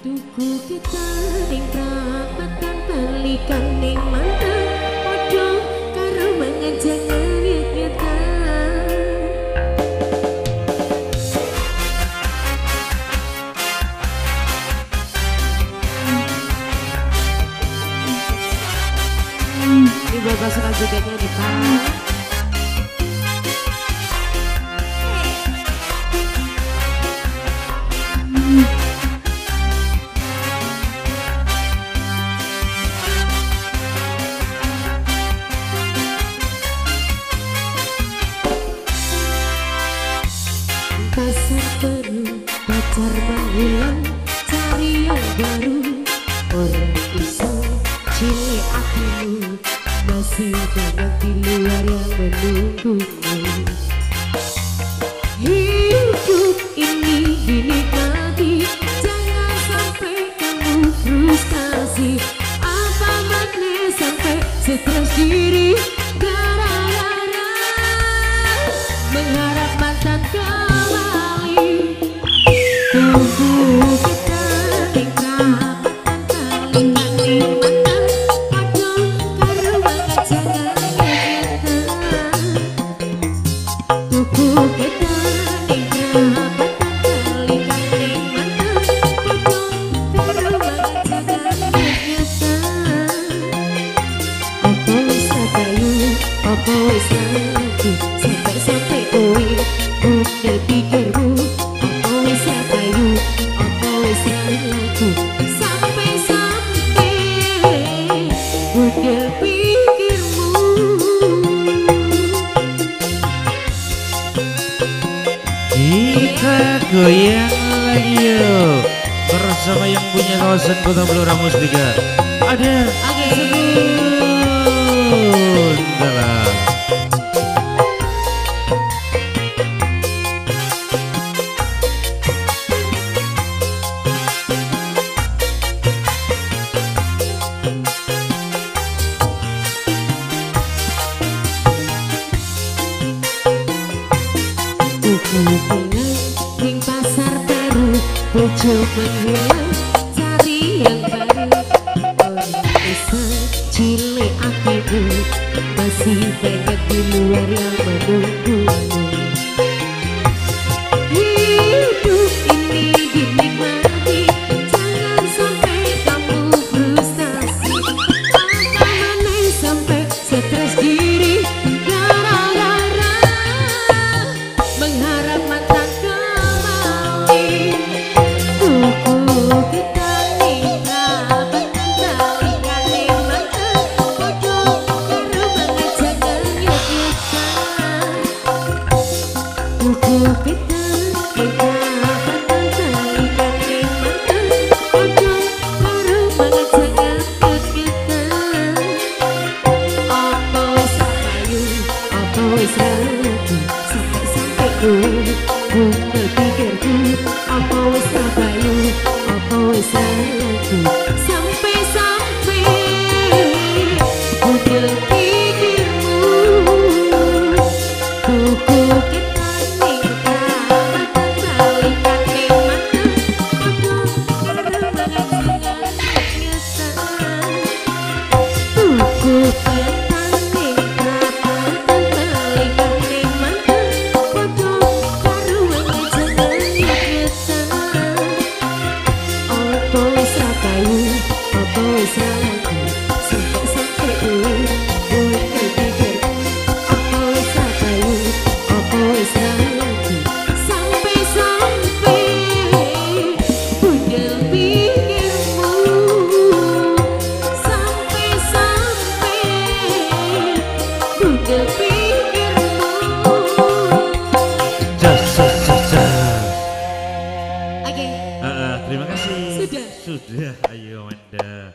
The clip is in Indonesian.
Tuku kita ning perapatan balikan ning mata Odo karo mengejeng Ibu Bapak Surajuganya di Pak. Pasar penuh pacar menghilang Cari yang baru. Orang iseng Cini aku Masih banyak di luar yang menunggumu. Hidup Música goyang lagi yuk bersama yang punya kawasan kota Blora Mustika ada ada Terima kasih ning pasar baru bojo menghilang cari yang baru. Orang bisa cilik aku masih banyak di luar yang menunggumu aku Ku berpikirku Apa wes apa apa wes salahku Sampai Oke. Eh, eh, terima kasih. Sudah. Sudah. Ayo Amanda.